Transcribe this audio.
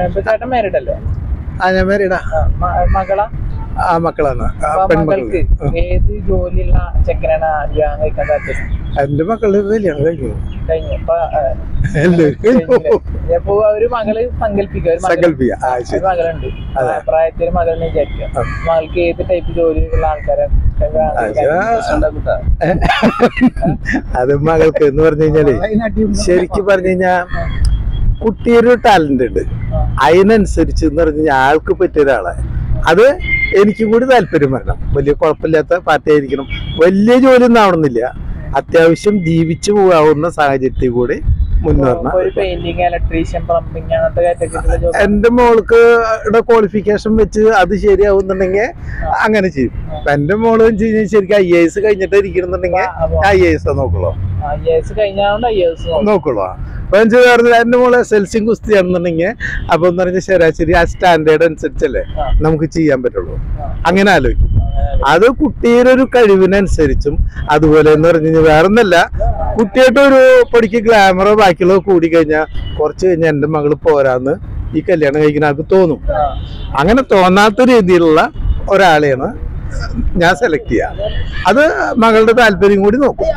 ഇപ്പൊ ചേട്ടൻ മാരീഡ് അല്ലേ ആ ഞാൻ മേരീടാ ആ, മ- മകളാ? ആ മക്കളാണ്. ആ, അപ്പൊ ആ പെൺമക്കൾ. മകൾക്ക് ഏത് ജോലിയുള്ള ചെക്കനാണ് വിവാഹം കഴിക്കാൻ താല്പര്യം? എന്റെ മക്കൾ കല്യാണം കഴിഞ്ഞു. കഴിഞ്ഞു. ഒരു മകൾ സങ്കല്പിക്കുക മകളുണ്ട്. പ്രായത്തിൽ മകളെന്ന് വിചാരിക്കുക. ആ. മകൾക്ക് ഏത് ടൈപ്പ് ജോലിയുള്ള ആൾക്കാരെ? അത് മകൾക്ക് എന്ന് പറഞ്ഞു കഴിഞ്ഞാൽ ശരിക്കും പറഞ്ഞു കഴിഞ്ഞാ കുട്ടിയൊരു ടാലന്റ് ഉണ്ട്. അതിനനുസരിച്ച് എന്ന് പറഞ്ഞാൽ ആൾക്ക് പറ്റിയ ഒരാളെ. അത് എനിക്കും കൂടി താല്പര്യം വരണം. വലിയ കുഴപ്പമില്ലാത്ത പാർട്ടി ആയിരിക്കണം. വലിയ ജോലി ഒന്നും ആവണമെന്നില്ല. അത്യാവശ്യം ജീവിച്ചു പോകാവുന്ന സാഹചര്യത്തിൽ കൂടി ജോലി എന്റെ മോൾക്ക് ക്വാളിഫിക്കേഷൻ വെച്ച് അത് ശരിയാവുന്നുണ്ടെങ്കിൽ അങ്ങനെ ചെയ്യും. എന്റെ മോൾ ശരിക്കും ഐ എസ് കഴിഞ്ഞിട്ട് ഇരിക്കണമെന്നുണ്ടെങ്കിൽ ഐ എസ് നോക്കുള്ളൂ. നോക്കുള്ളൂ. വെച്ചാൽ പറഞ്ഞാൽ എന്റെ മോളെ സെൽസിങ് കുസ്തിയാണെന്നുണ്ടെങ്കിൽ അപ്പൊ എന്ന് പറഞ്ഞാൽ ശരാശരി ആ സ്റ്റാൻഡേർഡ് അനുസരിച്ചല്ലേ നമുക്ക് ചെയ്യാൻ പറ്റുള്ളൂ. അങ്ങനെ ആലോചിക്കും. അത് കുട്ടിയുടെ ഒരു കഴിവിനനുസരിച്ചും അതുപോലെ എന്ന് പറഞ്ഞു കഴിഞ്ഞാൽ വേറെ ഒന്നല്ല കുട്ടിയായിട്ട് ഒരു പൊടിക്ക് ഗ്ലാമറോ ബാക്കിയുള്ളതോ കൂടി കഴിഞ്ഞാൽ കുറച്ച് കഴിഞ്ഞാൽ എന്റെ മകൾ പോരാന്ന് ഈ കല്യാണം കഴിക്കുന്ന ആൾക്ക് തോന്നും. അങ്ങനെ തോന്നാത്ത രീതിയിലുള്ള ഒരാളെയാണ് ഞാൻ സെലക്ട് ചെയ്യുക. അത് മകളുടെ താല്പര്യം കൂടി നോക്കും.